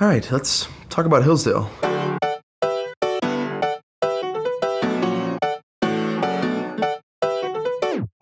All right, let's talk about Hillsdale.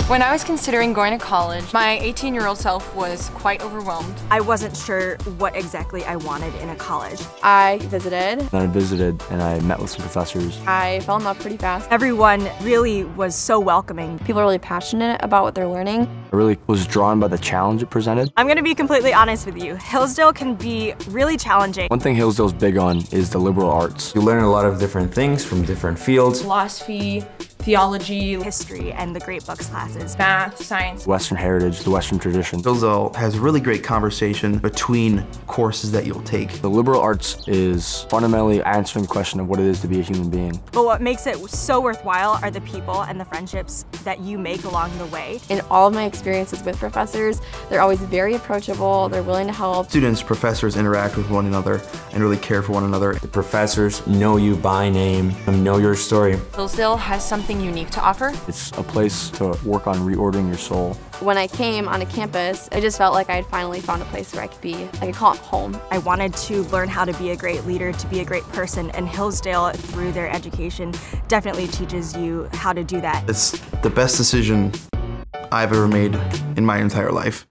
When I was considering going to college, my 18-year-old self was quite overwhelmed. I wasn't sure what exactly I wanted in a college. I visited. Then I visited and I met with some professors. I fell in love pretty fast. Everyone really was so welcoming. People are really passionate about what they're learning. I really was drawn by the challenge it presented. I'm going to be completely honest with you. Hillsdale can be really challenging. One thing Hillsdale's big on is the liberal arts. You learn a lot of different things from different fields. Philosophy, theology, history, and the great books classes. math, science. Western heritage, the Western tradition. Hillsdale has really great conversation between courses that you'll take. The liberal arts is fundamentally answering the question of what it is to be a human being. But what makes it so worthwhile are the people and the friendships that you make along the way. In all of my experiences with professors, they're always very approachable, they're willing to help. Students, professors interact with one another and really care for one another. The professors know you by name and know your story. Hillsdale has something unique to offer. It's a place to work on reordering your soul. When I came onto campus, I just felt like I had finally found a place where I could be, I could call it home. I wanted to learn how to be a great leader, to be a great person, and Hillsdale, through their education, definitely teaches you how to do that. It's the best decision I've ever made in my entire life.